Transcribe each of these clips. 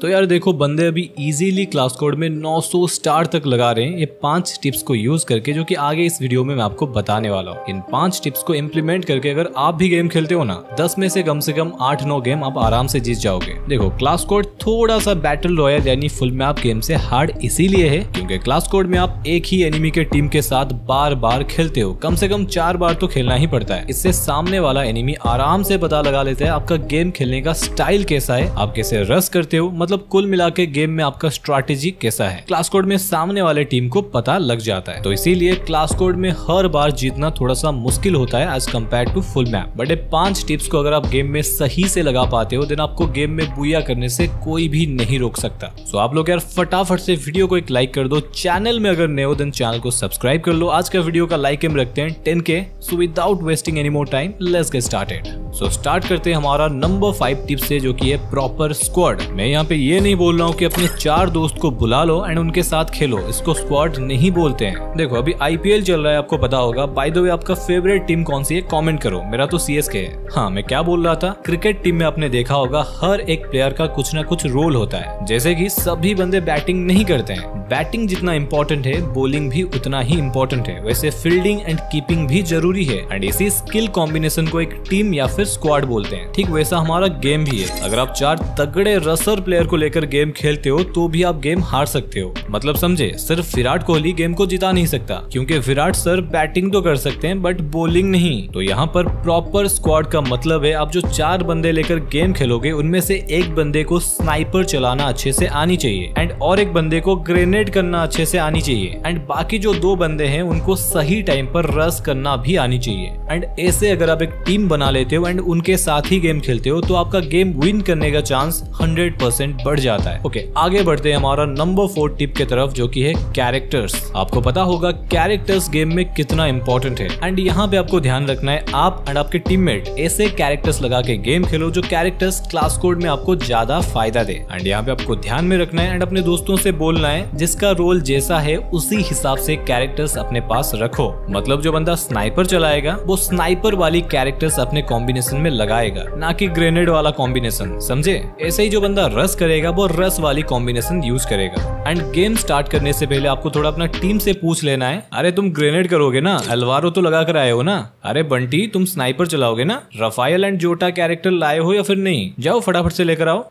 तो यार देखो, बंदे अभी इजीली क्लास कोड में 900 स्टार तक लगा रहे हैं। ये पाँच टिप्स को यूज़ करके, जो कि आगे इस वीडियो में मैं आपको बताने वाला हूँ। इन पाँच टिप्स को इम्प्लीमेंट करके अगर आप भी गेम खेलते हो ना, दस में से कम से कम आठ नौ गेम आप आराम से जीत जाओगे। देखो क्लास कोड थोड़ा सा बैटल रॉयल यानी फुल मैप गेम से हार्ड इसीलिए है, क्योंकि क्लास कोड में आप एक ही एनिमी के टीम के साथ बार बार खेलते हो। कम से कम चार बार तो खेलना ही पड़ता है। इससे सामने वाला एनिमी आराम से पता लगा लेता है, आपका गेम खेलने का स्टाइल कैसा है, आप कैसे रस करते हो मतलब कुल मिला के गेम में आपका स्ट्रैटेजी कैसा है? क्लास कोड में सामने वाले टीम को पता लग जाता है। तो इसीलिए क्लास कोड में हर बार जीतना थोड़ा सा मुश्किल होता है as compare to full map but पाँच टिप्स को अगर आप गेम में सही से लगा पाते हो देन आपको गेम में बुया करने से कोई भी नहीं रोक सकता। सो आप लोग यार फटाफट से वीडियो को एक लाइक कर दो। चैनल में अगर नए हो देन चैनल को सब्सक्राइब कर लो। आज का वीडियो का लाइक हम रखते हैं टेन के so without wasting any more time let's get started so start करते हैं हमारा नंबर फाइव टिप्स से, जो की है प्रॉपर स्क्वाड मैं यहाँ पे ये नहीं बोल रहा हूँ कि अपने चार दोस्त को बुला लो एंड उनके साथ खेलो। इसको स्क्वाड नहीं बोलते हैं। देखो, अभी आईपीएल चल रहा है, आपको पता होगा। बाय द वे आपका फेवरेट टीम कौन सी है? कमेंट करो। मेरा तो सीएसके है। हाँ मैं क्या बोल रहा था? क्रिकेट टीम में आपने देखा होगा, हर एक प्लेयर का कुछ ना कुछ रोल होता है। जैसे कि सभी बंदे बैटिंग नहीं करते हैं। बैटिंग जितना इम्पोर्टेंट है बॉलिंग भी उतना ही इम्पोर्टेंट है। वैसे फील्डिंग एंड कीपिंग भी ज़रूरी है। एंड इसी स्किल कॉम्बिनेशन को एक टीम या फिर स्क्वाड बोलते हैं। ठीक वैसा हमारा गेम भी है। अगर आप चार तगड़े रसर प्लेयर को लेकर गेम खेलते हो तो भी आप गेम हार सकते हो। मतलब समझे? सिर्फ़ विराट कोहली गेम को जिता नहीं सकता, क्योंकि विराट सर बैटिंग तो कर सकते हैं बट बॉलिंग नहीं। तो यहाँ पर प्रॉपर स्क्वाड का मतलब है, आप जो चार बंदे लेकर गेम खेलोगे, उनमें से एक बंदे को स्नाइपर चलाना अच्छे से आनी चाहिए एंड और एक बंदे को ग्रेनेड करना अच्छे से आनी चाहिए एंड बाकी जो दो बंदे हैं, उनको सही टाइम पर रस करना भी आनी चाहिए। एंड ऐसे अगर आप एक टीम बना लेते हो एंड उनके साथ ही गेम खेलते हो तो आपका गेम विन करने का चांस हंड्रेड परसेंट बढ़ जाता है। ओके okay, आगे बढ़ते हैं हमारा नंबर फोर टिप के तरफ़ जो की है कैरेक्टर्स आपको पता होगा कैरेक्टर्स गेम में कितना इंपॉर्टेंट है। एंड यहाँ पे आपको ध्यान रखना है आप एंड आपके टीममेट ऐसे कैरेक्टर्स लगा के गेम खेलो जो कैरेक्टर्स क्लास कोड में आपको ज़्यादा फ़ायदा दे। एंड यहाँ पे आपको ध्यान में रखना है एंड अपने दोस्तों से बोलना है जिसका रोल जैसा है उसी हिसाब से कैरेक्टर्स अपने पास रखो। मतलब जो बंदा स्नाइपर चलाएगा वो स्नाइपर वाली कैरेक्टर्स अपने कॉम्बिनेशन में लगाएगा ना कि ग्रेनेड वाला कॉम्बिनेशन समझे? ऐसे ही जो बंदा रस करेगा, वो रस वाली कॉम्बिनेशन यूज़ करेगा। एंड गेम स्टार्ट करने से पहले आपको थोड़ा अपना टीम से पूछ लेना है। अरे, तुम ग्रेनेड करोगे ना? अलवारो तो लगा कर आए हो ना? अरे, बंटी, तुम स्नाइपर चलाओगे ना? रफायल एंड जोटा कैरेक्टर लाए हो या फिर नहीं? जाओ, फटाफट से लेकर आओ।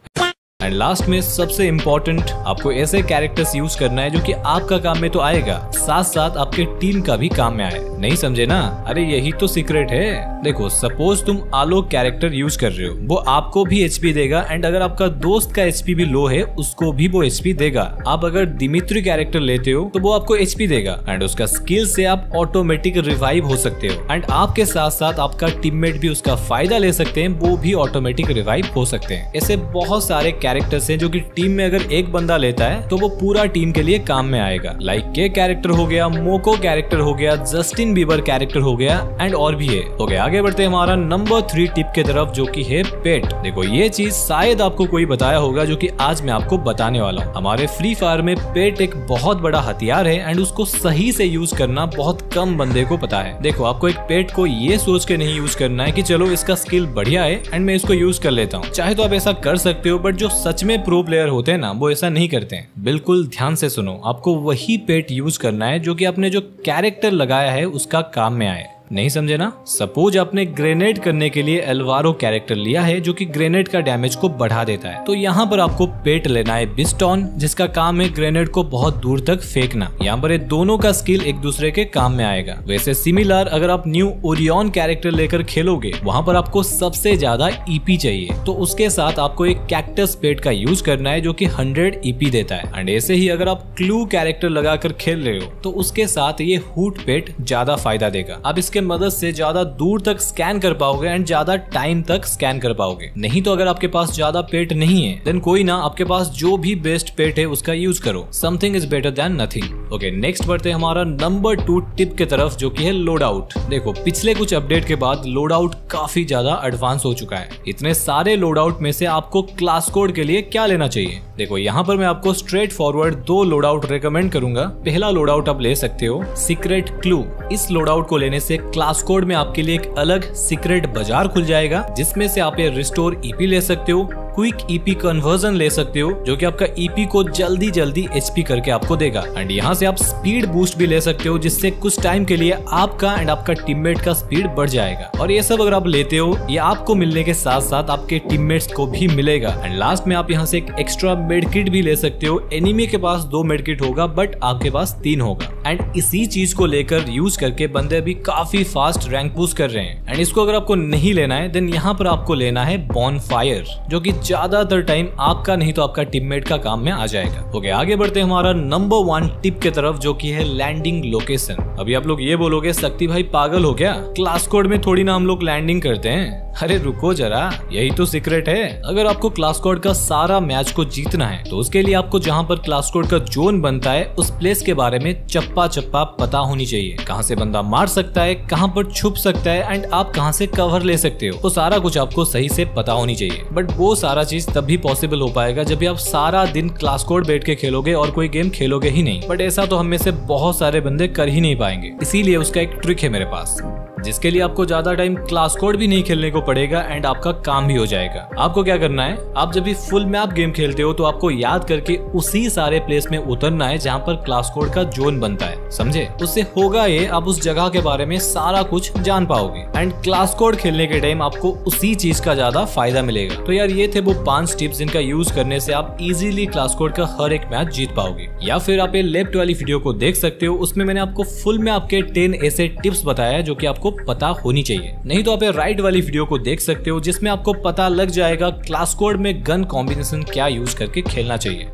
एंड लास्ट में सबसे इम्पोर्टेंट आपको ऐसे कैरेक्टर्स यूज़ करना है जो कि आपका काम में तो आएगा साथ साथ आपके टीम का भी काम में आए। नहीं समझे ना? अरे यही तो सीक्रेट है। देखो सपोज़ तुम आलोक कैरेक्टर यूज़ कर रहे हो, वो आपको भी एचपी देगा एंड अगर आपका दोस्त का एचपी भी लो है, उसको भी वो एचपी देगा। आप अगर दिमित्री कैरेक्टर लेते हो तो वो आपको एचपी देगा। एंड उसका स्किल से आप ऑटोमेटिक रिवाइव हो सकते हो। एंड आपके साथ साथ आपका टीममेट भी उसका फ़ायदा ले सकते हैं, वो भी ऑटोमेटिक रिवाइव हो सकते हैं। ऐसे बहुत सारे कैरेक्टर्स हैं, जो कि टीम में अगर एक बंदा लेता है तो वो पूरा टीम के लिए काम में आएगा। लाइक के कैरेक्टर हो गया मोको कैरेक्टर हो गया जस्टिन बीबर कैरेक्टर हो गया एंड और भी है। हो गया आगे बढ़ते हैं हमारा नंबर थ्री टिप के तरफ़, जो कि है पेट देखो, ये चीज़ शायद आपको कोई बताया होगा, जो की आज मैं आपको बताने वाला हूँ। हमारे फ्री फायर में पेट एक बहुत बड़ा हथियार है एंड उसको सही से यूज़ करना बहुत कम बंदे को पता है। देखो, आपको एक पेट को ये सोच के नहीं यूज़ करना है कि चलो, इसका स्किल बढ़िया है एंड मैं इसको यूज़ कर लेता हूँ। चाहे तो आप ऐसा कर सकते हो बट जो सच में प्रो प्लेयर होते हैं ना, वो ऐसा नहीं करते हैं। बिल्कुल ध्यान से सुनो, आपको वही पेट यूज़ करना है जो कि आपने जो कैरेक्टर लगाया है, उसका काम में आए नहीं समझे ना? सपोज़ आपने ग्रेनेड करने के लिए एलवारो कैरेक्टर लिया है, जो कि ग्रेनेड का डैमेज को बढ़ा देता है। तो यहाँ पर आपको पेट लेना है बिस्टॉन, जिसका काम है ग्रेनेड को बहुत दूर तक फेंकना। यहाँ पर ये दोनों का स्किल एक दूसरे के काम में आएगा। वैसे सिमिलर अगर आप न्यू ओरियन कैरेक्टर लेकर खेलोगे, वहाँ पर आपको सबसे ज़्यादा ईपी चाहिए। तो उसके साथ आपको एक कैक्टस पेट का यूज़ करना है, जो की हंड्रेड ईपी देता है। एंड ऐसे ही अगर आप क्लू कैरेक्टर लगाकर खेल रहे हो तो उसके साथ ये हुट पेट ज़्यादा फ़ायदा देगा। अब इसके मदद से ज़्यादा दूर तक स्कैन कर पाओगे एंड ज़्यादा टाइम तक स्कैन कर पाओगे। नहीं तो अगर आपके पास ज़्यादा पेट नहीं है देन कोई ना, आपके पास जो भी बेस्ट पेट है उसका यूज़ करो। Something is better than nothing okay next बढ़ते हमारा नंबर टू टिप के तरफ़, जो की है लोड आउट देखो, पिछले कुछ अपडेट के बाद लोड आउट काफ़ी ज़्यादा एडवांस हो चुका है। इतने सारे लोड आउट में से आपको क्लास कोड के लिए क्या लेना चाहिए? देखो, यहाँ पर मैं आपको स्ट्रेट फॉरवर्ड दो लोड आउट रिकमेंड करूँगा। पहला लोड आउट आप ले सकते हो सीक्रेट क्लू इस लोड आउट को लेने से क्लास कोड में आपके लिए एक अलग सीक्रेट बाज़ार खुल जाएगा, जिसमें से आप ये रिस्टोर ईपी ले सकते हो। क्विक ईपी कन्वर्जन ले सकते हो, जो कि आपका ईपी को जल्दी जल्दी एचपी करके आपको देगा। एंड यहाँ से आप स्पीड बूस्ट भी ले सकते हो, जिससे कुछ टाइम के लिए आपका एंड आपका टीममेट का स्पीड बढ़ जाएगा। और ये सब अगर आप लेते हो, ये आपको मिलने के साथ साथ आपके टीममेट्स को भी मिलेगा। एंड लास्ट में आप यहाँ से एक एक्स्ट्रा मेडकिट भी ले सकते हो। एनिमी के पास दो मेडकिट होगा बट आपके पास तीन होगा। एंड इसी चीज़ को लेकर यूज़ करके बंदे अभी काफ़ी फास्ट रैंक बूस्ट कर रहे हैं। एंड इसको अगर आपको नहीं लेना है देन यहाँ पर आपको लेना है बॉन फायर जो कि ज़्यादातर टाइम आपका नहीं तो आपका टीममेट का काम में आ जाएगा। ओके आगे बढ़ते हमारा नंबर वन टिप के तरफ़, जो कि है लैंडिंग लोकेशन अभी आप लोग ये बोलोगे शक्ति भाई पागल हो गया? क्लास कोड में थोड़ी ना हम लोग लैंडिंग करते हैं। अरे रुको जरा, यही तो सीक्रेट है। अगर आपको क्लास कोड का सारा मैच को जीतना है तो उसके लिए आपको जहाँ पर क्लास कोड का जोन बनता है, उस प्लेस के बारे में चप्पा चप्पा पता होनी चाहिए। कहाँ से बंदा मार सकता है, कहाँ पर छुप सकता है एंड आप कहाँ से कवर ले सकते हो तो सारा कुछ आपको सही से पता होनी चाहिए। बट वो सारा चीज़ तब भी पॉसिबल हो पाएगा जब भी आप सारा दिन क्लास कोड बैठ के खेलोगे और कोई गेम खेलोगे ही नहीं। बट ऐसा तो हम में से बहुत सारे बंदे कर ही नहीं पाएँगे। इसीलिए उसका एक ट्रिक है मेरे पास, जिसके लिए आपको ज़्यादा टाइम क्लास कोड भी नहीं खेलने को पड़ेगा एंड आपका काम भी हो जाएगा। आपको क्या करना है? आप जब भी फुल मैप गेम खेलते हो तो आपको याद करके उसी सारे प्लेस में उतरना है जहाँ पर क्लास कोड का जोन बनता है। समझे? उससे होगा ये, आप उस जगह के बारे में सारा कुछ जान पाओगे। एंड क्लास कोड खेलने के टाइम आपको उसी चीज़ का ज़्यादा फ़ायदा मिलेगा। तो यार ये थे वो पाँच टिप्स जिनका यूज़ करने से आप इजीली क्लास कोड का हर एक मैच जीत पाओगे। या फिर आप ये लेफ़्ट वाली वीडियो को देख सकते हो, उसमें मैंने आपको फुल में आपके टेन ऐसे टिप्स बताया जो की आपको पता होनी चाहिए। नहीं तो आप राइट वाली वीडियो को देख सकते हो, जिसमें आपको पता लग जाएगा क्लास कोड में गन कॉम्बिनेशन क्या यूज़ करके खेलना चाहिए।